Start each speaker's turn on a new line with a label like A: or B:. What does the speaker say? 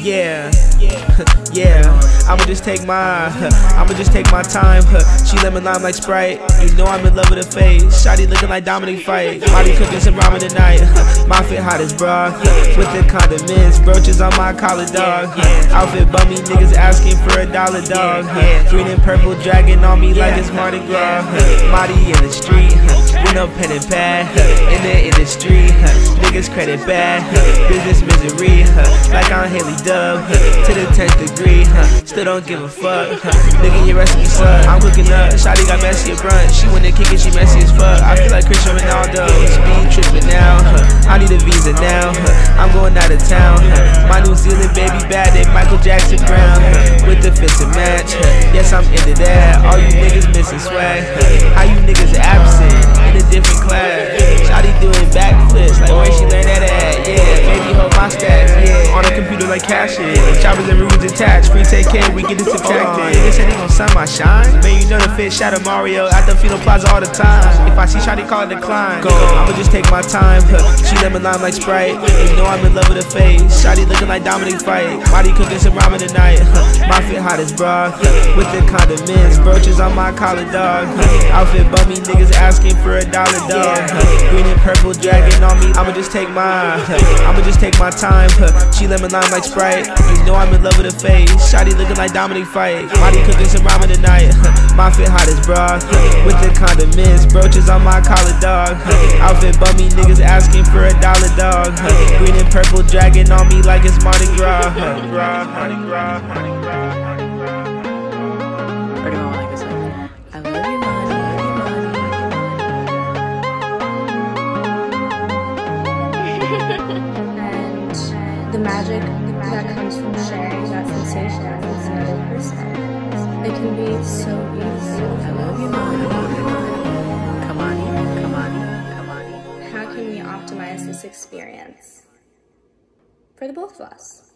A: Yeah, yeah. I'ma just take my, I'ma just take my time. She lemon lime like Sprite. You know I'm in love with her face. Shotty looking like Dominic Fike. Body cooking some ramen tonight. My fit hot as bra. With the condiments, brooches on my collar dog. Outfit bummy, niggas asking for a dollar dog. Green and purple dragging on me like it's Mardi Gras. Marty in the street. No pen and pad. In the industry. Niggas credit bad. Business misery. Like I'm Haley Dub. To the 10th degree. Still don't give a fuck. Nigga, your recipe suck. I'm cooking up. Shotty got messy at brunch. She when they kick it, she messy as fuck. I feel like Cristiano Ronaldo. Speed tripping now. I need a visa now. I'm going out of town. My New Zealand baby bad than Michael Jackson Brown. With the fits and match. Yes, I'm into that. All you niggas missing swag. How you niggas absent my stats. Yeah, computer like cash it. Choppers and rules attached. Free take care, we get it subtracted. Niggas said he gon' sign my shine. Man, you know the fit shadow Mario at the Fino Plaza all the time. If I see Shotty call it decline, go. I'ma just take my time. She lemon lime like Sprite. You know I'm in love with her face. Shotty looking like Dominic Fike. Body cooking some ramen tonight. My fit hot as bra. With the condiments, brooches on my collar dog. Outfit bummy, niggas asking for a dollar dog. Green and purple dragging on me. I'ma just take my, I'ma just take my time. She lemon lime like Sprite. You know I'm in love with her face. Shotty looking like Dominic Fike. Body cooking some ramen tonight. My fit hot as bra. With the condiments, brooches on my collar dog. Outfit bummy, niggas asking for a dollar dog. Green and purple dragging on me like it's Mardi Gras. Mardi Gras, Mardi Gras.
B: Or do
C: magic that comes from sharing that sensation with another person. It can be so beautiful.
B: I love you, Madi, love you, Madi. Come on, in, come on, in, come on. in.
C: How can we optimize this experience for the both of us?